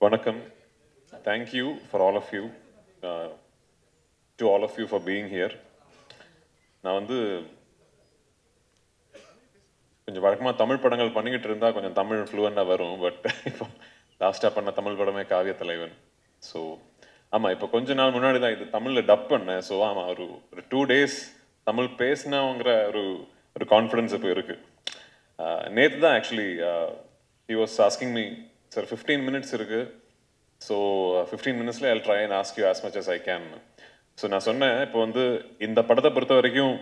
வணக்கம். Thank you for all of you uh, all of you for being here நான் வந்து கொஞ்சம் வழக்கமாக தமிழ் படங்கள் பண்ணிக்கிட்டு இருந்தால் கொஞ்சம் தமிழ் ஃப்ளூவெண்டாக வரும் பட் இப்போ லாஸ்ட்டாக பண்ண தமிழ் படமே காவிய தலைவன் ஸோ ஆமாம் இப்போ கொஞ்ச நாள் முன்னாடி தான் இது தமிழில் டப் பண்ணேன் ஸோ ஆமாம் ஒரு ஒரு டூ டேஸ் தமிழ் பேசினாங்கிற ஒரு ஒரு கான்ஃபிடன்ஸ் இப்போ இருக்குது uh, நேற்று தான் actually he was asking me sir fifteen minutes இருக்கு. ஸோ ஃபிஃப்டீன் மினிட்ஸ்ல I try and ask you as much as I can so நான் சொன்னேன் இப்போ வந்து இந்த படத்தை பொறுத்த வரைக்கும்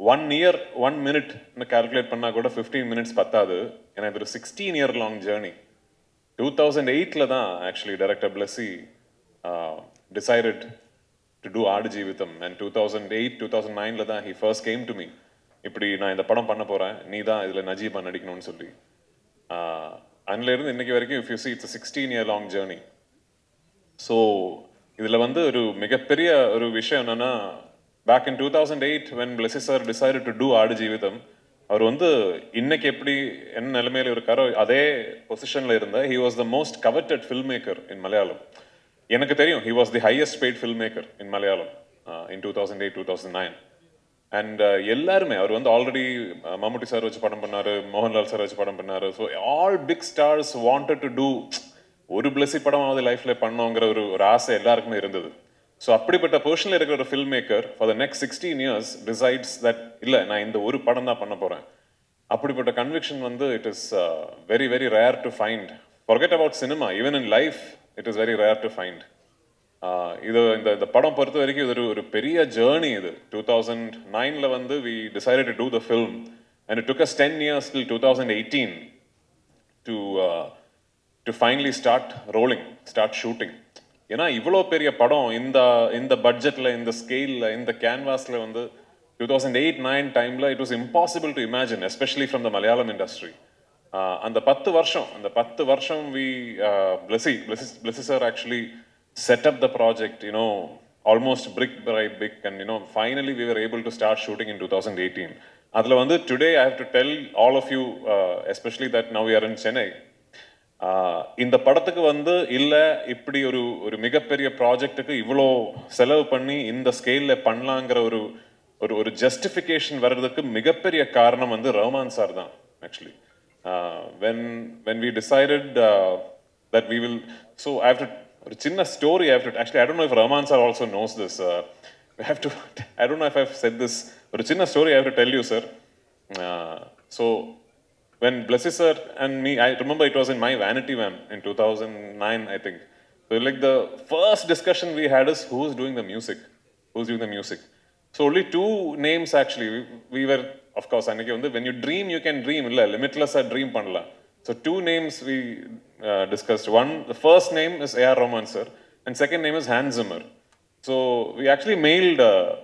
ஒன் இயர் ஒன் மினிட்னு கால்குலேட் பண்ணால் கூட ஃபிஃப்டீன் மினிட்ஸ் பத்தாது. ஏன்னா இது ஒரு sixteen year long journey two thousand எயிட்டில் தான் actually director Blessy decided to do Aadu Jeevitham and two thousand eight two thousand நைனில் தான் he first came to me இப்படி நான் இந்த படம் பண்ண போகிறேன் நீ தான் இதில் நஜீபா நடிக்கணும்னு சொல்லி. அன்னிலிருந்து இன்னைக்கு வரைக்கும் if you see it's sixteen year long journey so இதில் வந்து ஒரு மிகப்பெரிய ஒரு விஷயம் என்னன்னா back in two thousand eight when Blessy sir decided to do Aadu Jeevitham அவர் வந்து இன்னைக்கு எப்படி என்ன நிலைமையில இருக்காரோ அதே பொசிஷன்ல இருந்த he was the most coveted film maker in Malayalam எனக்கு தெரியும் he was the highest paid film maker in Malayalam in two thousand eight two thousand nine and uh, எல்லாருமே அவர் வந்து ஆல்ரெடி uh, மம்முட்டி சார் வச்சு படம் பண்ணாரு மோகன்லால் சார் வச்சு படம் பண்ணாரு. So all big stars wanted to do ஒரு பிளஸி படமாவது லைஃப்ல பண்ணோங்கிற ஒரு ஒரு ஆசை எல்லாருக்குமே இருந்தது. ஸோ அப்படிப்பட்ட பர்சனில் இருக்கிற ஒரு film maker for the next sixteen years decides that இல்லை நான் இந்த ஒரு படம் தான் பண்ண போகிறேன் அப்படிப்பட்ட கன்விக்ஷன் வந்து it is very very rare to find forget about cinema even in life it is very rare to find இது இந்த இந்த படம் பொறுத்த வரைக்கும் இது ஒரு ஒரு பெரிய ஜேர்னி இது. டூ தௌசண்ட் நைனில் வந்து we decided to do the film and it took us ten years till two thousand eighteen to to finally start rolling start shooting ஏன்னா இவ்வளோ பெரிய படம் இந்த இந்த பட்ஜெட்டில் இந்த ஸ்கேலில் இந்த கேன்வாஸில் வந்து டூ தௌசண்ட் எயிட் நைன் டைமில் it was impossible to imagine especially from the Malayalam industry அந்த பத்து வருஷம் அந்த பத்து வருஷம் we Blessy Blessy Blessy sir actually set up the project you know almost brick by brick and you know finally we are able to start shooting in two thousand eighteen அதில் வந்து today I have to tell all of you especially that now you are in Chennai இந்த படத்துக்கு வந்து இல்லை இப்படி ஒரு ஒரு மிகப்பெரிய ப்ராஜெக்ட்டுக்கு இவ்வளோ செலவு பண்ணி இந்த ஸ்கேலில் பண்ணலாங்கிற ஒரு ஒரு ஒரு ஜஸ்டிஃபிகேஷன் வர்றதுக்கு மிகப்பெரிய காரணம் வந்து ரஹ்மான் சார் தான் actually when when we decided that we will so I have to ஒரு சின்ன story I have to actually I don't know if Rahman sir also knows this I have to I don't know if I said this ஒரு சின்ன story I have to tell you sir so when Blessy sir and me, I remember it was in my vanity van in 2009, I think. So like the first discussion we had is who's doing the music, who's doing the music. So only two names actually. We, we were, of course, அன்னைக்கு வந்து when you dream, you can dream, இல்ல limitless dream பண்ணலாம். So two names we uh, discussed. One, the first name is A.R. Rahman sir, and second name is Hans Zimmer. So we actually mailed uh,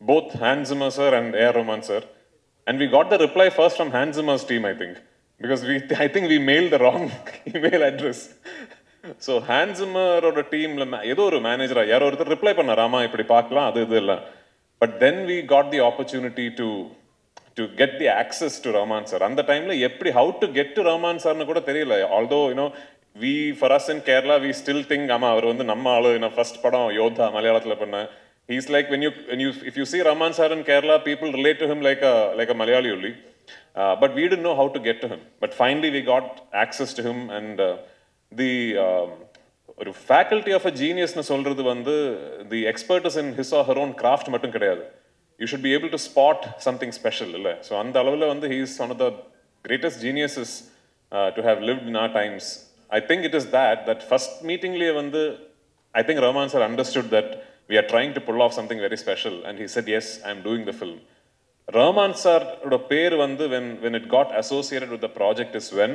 both Hans Zimmer sir and A.R. Rahman sir. And we got the reply first from Hans Zimmer's team, I think, because we I think we mailed the wrong email address. So ஹேண்ட்ஸுமரோட டீம்ல ஏதோ ஒரு மேனேஜரா யாரோ ஒருத்தர் reply பண்ண ராமா இப்படி பார்க்கலாம் அது இது இல்லை but then we got the opportunity to to get the access to Rahman sir அந்த டைம்ல எப்படி how to get to Rahman சார்னு கூட தெரியல. Although you know we for us in Kerala we still think ஆமா அவர் வந்து நம்ம ஆளு. நான் ஃபர்ஸ்ட் படம் யோதா மலையாளத்துல பண்ண he's like when you when you if you see Rahman sir in Kerala people relate to him like a like a Malayali only. But but we didn't to how to get to him. But finally, we got access to him, uh, um, ஒரு faculty of a ஜீனியஸ்னு சொல்றது வந்து the expert in his or her own craft மட்டும் கிடையாது. you should be able to spot something special இல்லை so அந்த அளவில் வந்து he is one of the greatest geniuses to have lived in our times I think it is that that first மீட்டிங்லேயே வந்து I think Rahman sir understood that we are trying to pull off something very special and he said yes i'm doing the film rahman sir பேர் வந்து when when it got associated with the project is when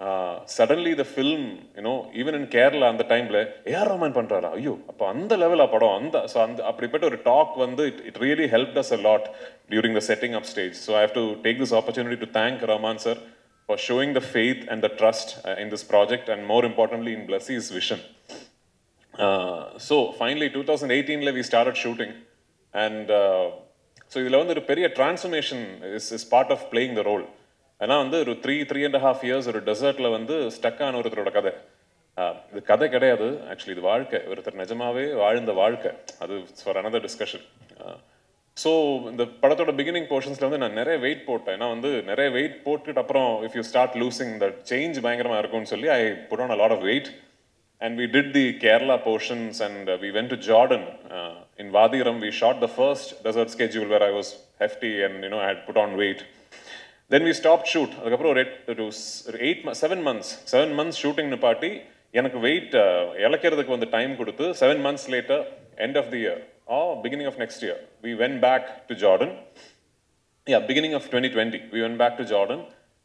uh, suddenly the film you know even in kerala அந்த டைம்ல AR Rahman பண்றாரா ஐயோ அப்போ அந்த லெவலா படம் அந்த ஸோ அந்த அப்படிப்பட்ட ஒரு டாக் வந்து it it really help us a lot during the setting up stage so I have to take this opportunity to thank Rahman sir for showing the faith and the trust uh, in this project and more importantly in Blessy's vision. Uh, so finally 2018 we started shooting and uh, so இதில் வந்து ஒரு பெரிய transformation is is part of playing the role ஏன்னா வந்து ஒரு three three and half years ஒரு டெசர்ட்ல வந்து ஸ்டக் ஆன ஒருத்தரோட கதை. இது கதை கிடையாது. ஆக்சுவலி இது வாழ்க்கை. ஒருத்தர் நிஜமாவே வாழ்ந்த வாழ்க்கை. அது ஃபார் அனதர் டிஸ்கஷன் ஸோ இந்த படத்தோட பிகினிங் போர்ஷன்ஸ்ல வந்து நான் நிறைய வெயிட் போட்டேன். ஏன்னா வந்து நிறைய வெயிட் போட்டுட்டு அப்புறம் if you start losing the change பயங்கரமா இருக்கும்னு சொல்லி I put on a lot of weight and we did the Kerala portions and we went to Jordan in Wadi Rum we Vadiram, the first desert schedule where I was hefty and you know and you know I put on weight. Then we stopped shoot. அதுக்கப்புறம் ஒரு எட் ஒரு eight seven months seven months shooting நிப்பாட்டி எனக்கு weight இழக்கிறதுக்கு வந்து time கொடுத்து seven months later end of the year uh beginning of next year we went back to Jordan yeah beginning of 2020 we went back to jordan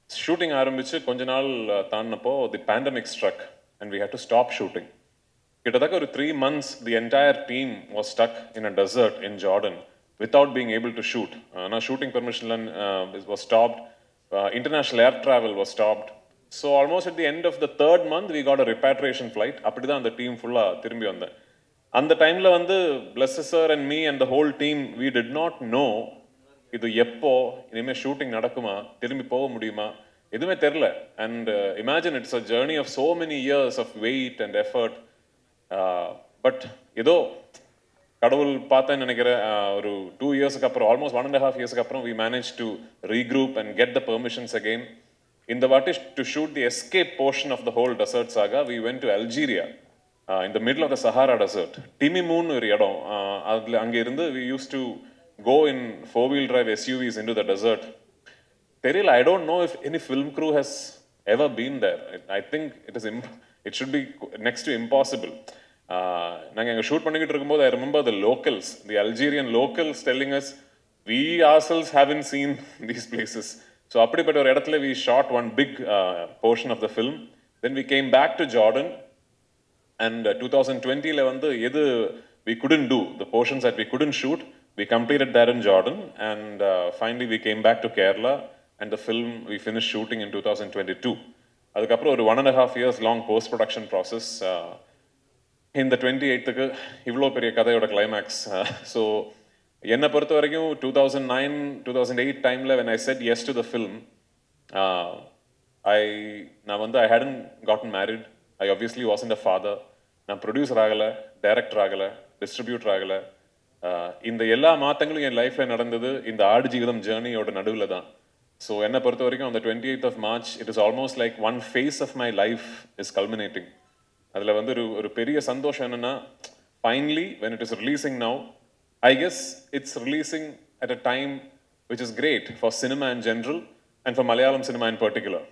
shooting ஆரம்பிச்சு கொஞ்ச நாள் uh, தாண்டினப்போ the pandemic struck and we had to stop shooting கிட்டத்தட்ட ஒரு three months the entire team was stuck in a desert in Jordan without being able to shoot ஆனால் shooting பெர்மிஷன்லாம் was stopped international air travel was stopped so almost at the end of the third month we got a repatriation flight அப்படி தான் அந்த team ஃபுல்லாக திரும்பி வந்தேன். அந்த டைமில் வந்து Blessy sir and me and the whole team we did not know இது எப்போ இனிமேல் ஷூட்டிங் நடக்குமா திரும்பி போக முடியுமா எதுவுமே தெரில and imagine it's a journey of so many years of weight and effort but ஏதோ கடவுள் பார்த்தேன்னு நினைக்கிறேன் uh, ஒரு டூ இயர்ஸ்க்கு அப்புறம் ஆல்மோஸ்ட் ஒன் அண்ட் ஹாஃப் இயர்ஸ்க்கு அப்புறம் we manage to regroup and get the permissions again இந்த வாட்டி to shoot the escape portion of the whole desert saga we went to Algeria in the middle of the Sahara desert. Timimoon ஒரு இடம் uh, அதுல அங்க இருந்து we used to go in four wheel drive SUVs into the desert. தெரியல I don't know if any film crew has ever been there. I think it is imp- it should be next to impossible. Uh, நாங்க அங்க shoot பண்ணிக்கிட்டு இருக்கும்போது I remember the locals, the Algerian locals telling us we ourselves haven't seen these places. So அப்படிப்பட்ட ஒரு இடத்துல we shot one big uh, portion of the film. Then we came back to Jordan and uh, 2020 ல வந்து எது we couldn't do the portions that we couldn't shoot we completed that in Jordan and uh, finally we came back to Kerala and the film we finished shooting in 2022 அதுக்கப்புறம் ஒரு one and half years long post production process இந்த twenty எயித்துக்கு இவ்வளோ பெரிய கதையோட climax so uh, என்னை பொறுத்த வரைக்கும் two thousand nine two thousand eight டைமில் when I said yes to the film I நான் வந்து I hadn't gotten married I obviously was in the father நான் ப்ரொடியூசர் ஆகலை டைரக்டர் ஆகலை டிஸ்ட்ரிபியூட்டர் ஆகலை. இந்த எல்லா மாற்றங்களும் என் லைஃப்பில் நடந்தது இந்த ஆடு ஜீவிதம் ஜேர்னியோட நடுவில் தான். ஸோ என்னை பொறுத்த வரைக்கும் அந்த twenty eighth of March it is almost like one phase of my life is culminating அதில் வந்து ஒரு ஒரு பெரிய சந்தோஷம் என்னன்னா finally when it is releasing now I guess it's releasing at a time which is great for cinema in general and for Malayalam cinema in particular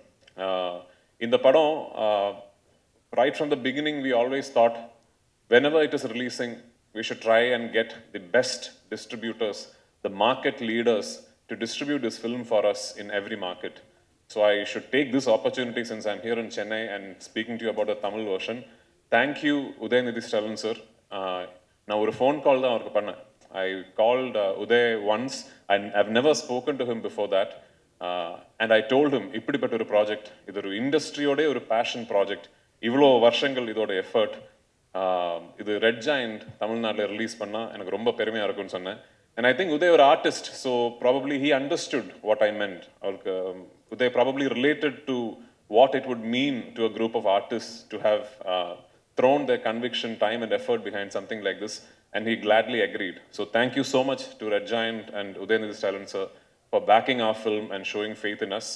இந்த படம் right from the beginning, we always thought whenever it is releasing, we should try and get the best distributors, the market leaders to distribute this film for us in every market. So I should take this opportunity since I'm here in Chennai and speaking to you about the Tamil version. Thank you Udhayanidhi Stalin sir நான் ஒரு phone call தான் அவருக்கு பண்ணேன். I called Udhay once and I've never spoken to him before that and I told him இப்படிப்பட்ட ஒரு project இது ஒரு இண்டஸ்ட்ரியோடய ஒரு பேஷன் ப்ராஜெக்ட் இவ்வளோ வருஷங்கள் இதோட எஃபர்ட் இது ரெட் ஜாயிண்ட் தமிழ்நாட்டில் ரிலீஸ் பண்ணால் எனக்கு ரொம்ப பெருமையாக இருக்கும்னு சொன்னேன். அண்ட் ஐ திங்க் உதய் ஒரு artist so probably he understood what I meant அவருக்கு Udhay probably related to what it would mean to a group of artist to have thrown their conviction, time, and effort behind something like this, and he gladly agreed. So thank you so much to Red Giant and Udayanidhi Stalin sir for backing our film and showing faith in us.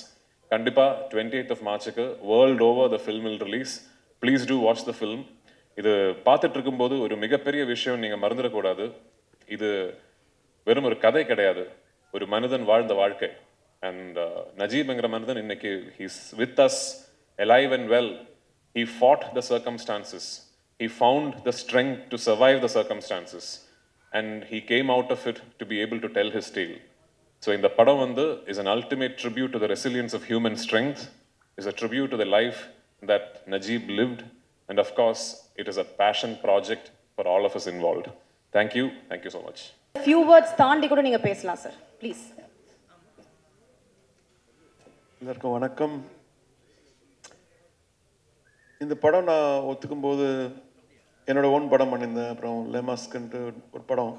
கண்டிப்பா twenty eighth of மார்ச்சுக்கு world over the film will release please do watch the film இது பார்த்துட்டு இருக்கும்போது ஒரு மிகப்பெரிய விஷயம் நீங்கள் மறந்துடக்கூடாது இது வெறும் ஒரு கதை கிடையாது ஒரு மனிதன் வாழ்ந்த வாழ்க்கை அண்ட் நஜீப்ங்கிற மனிதன் இன்னைக்கு he's with us alive and well he fought the circumstances he found the strength to survive the circumstances and he came out of it to be able to tell his tale so in the padam vandu is an ultimate tribute to the resilience of human strength is a tribute to the life that najib lived and of course it is a passion project for all of us involved thank you thank you so much few words தாண்டி கூட நீங்க பேசலாம் sir please எல்லாருக்கும் வணக்கம் இந்த படம் நான் ஒத்துக்கும் போது என்னோட ஓன் படம் பண்ணியிருந்தேன். அப்புறம் லெமாஸ்க்குன்ட்டு ஒரு படம்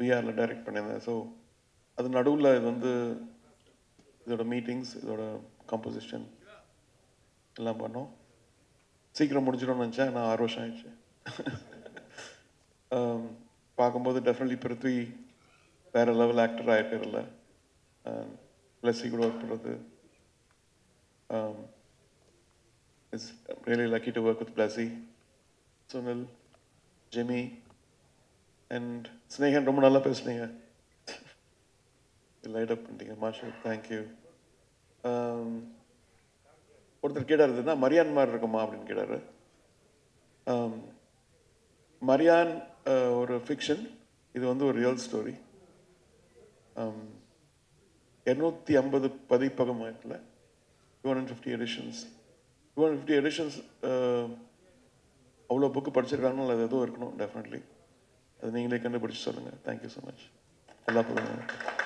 விஆரில் டைரக்ட் பண்ணியிருந்தேன். ஸோ அது நடுவில் இது வந்து இதோட மீட்டிங்ஸ் இதோட கம்போசிஷன் எல்லாம் பண்ணோம். சீக்கிரம் முடிஞ்சிடும்னு நினச்சேன். நான் ஆறு வருஷம் ஆயிடுச்சு. பார்க்கும்போது டெஃபினெட்லி பிருத்வி வேற லெவல் ஆக்டர் ஆகிட்டார்ல பிளஸ்ஸி கூட ஒர்க் பண்ணுறது it's really lucky to work with Blessy Sunil Jemy and Snehan ரொம்ப நல்லா பேசுனீங்க லைட் அப் பண்ணிட்டீங்க மாஷல் தேங்க்யூ um, ஒருத்தர் கேட்டார் இதுனா மரியான் மாதிரி இருக்குமா அப்படின்னு கேட்டார். மரியான் um, uh, ஒரு ஃபிக்ஷன் இது வந்து ஒரு ரியல் ஸ்டோரி இரநூத்தி ஐம்பது பதிப்பகம் ஆயிட்டுல two hundred fifty editions two hundred fifty editions அவ்வளோ புக்கு படிச்சிருக்காங்கன்னு அது எதுவும் இருக்கணும் டெஃபினெட்லி அது நீங்களே கண்டுபிடிச்சி சொல்லுங்கள் தேங்க்யூ ஸோ மச் எல்லா பிள்ளைங்களும்